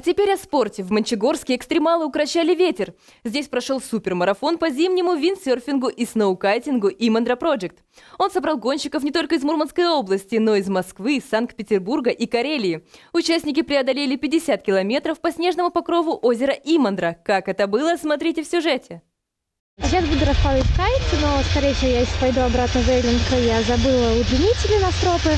А теперь о спорте. В Мончегорске экстремалы укращали ветер. Здесь прошел супермарафон по зимнему виндсерфингу и сноукайтингу Имандра Project. Он собрал гонщиков не только из Мурманской области, но и из Москвы, Санкт-Петербурга и Карелии. Участники преодолели 50 километров по снежному покрову озера Имандра. Как это было, смотрите в сюжете. Сейчас буду раскладывать кайт, но, скорее всего, я если пойду обратно в Эйлинг, я забыла удлинители на стропы.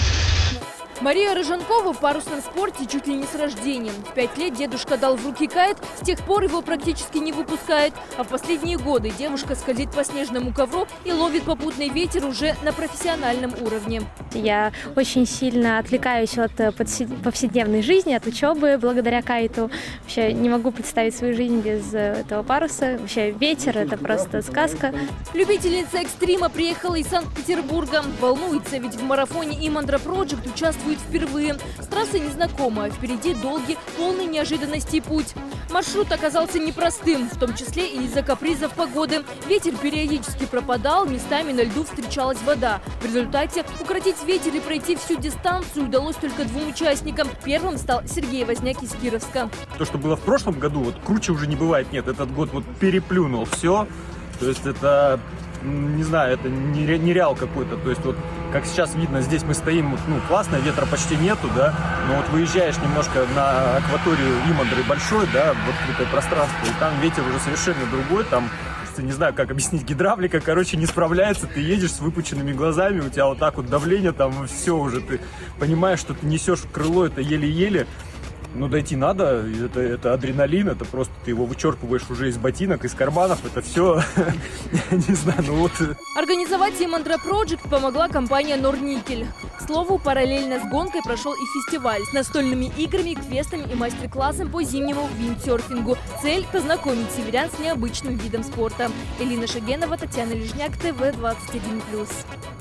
Мария Рыженкова в парусном спорте чуть ли не с рождения. В пять лет дедушка дал в руки кайт, с тех пор его практически не выпускает. А в последние годы девушка скользит по снежному ковру и ловит попутный ветер уже на профессиональном уровне. Я очень сильно отвлекаюсь от э, повседневной жизни, от учебы благодаря кайту. Вообще не могу представить свою жизнь без э, этого паруса. Вообще ветер – это просто сказка. Любительница экстрима приехала из Санкт-Петербурга. Волнуется, ведь в марафоне Имандра Project участвует будет впервые. С трассой незнакомая, впереди долгий, полный неожиданностей путь. Маршрут оказался непростым, в том числе и из-за капризов погоды. Ветер периодически пропадал, местами на льду встречалась вода. В результате укротить ветер и пройти всю дистанцию удалось только двум участникам. Первым стал Сергей Возняк из Кировска. То, что было в прошлом году, вот круче уже не бывает. Нет, этот год вот переплюнул все. То есть это не знаю, это нереал какой-то. То есть вот, как сейчас видно, здесь мы стоим, ну, классно, ветра почти нету, да, но вот выезжаешь немножко на акваторию Имандры большой, да, в открытое пространство, и там ветер уже совершенно другой, там не знаю, как объяснить, гидравлика, короче, не справляется, ты едешь с выпученными глазами, у тебя вот так вот давление, там все уже, ты понимаешь, что ты несешь крыло, это еле-еле, ну, дойти надо, это, это адреналин, это просто ты его вычерпываешь уже из ботинок, из карманов, это все, не знаю, ну вот. Организовать Имандра Project помогла компания Норникель. К слову, параллельно с гонкой прошел и фестиваль с настольными играми, квестами и мастер-классом по зимнему виндсерфингу. Цель – познакомить северян с необычным видом спорта. Элина Шагенова, Татьяна Лежняк, ТВ 21+.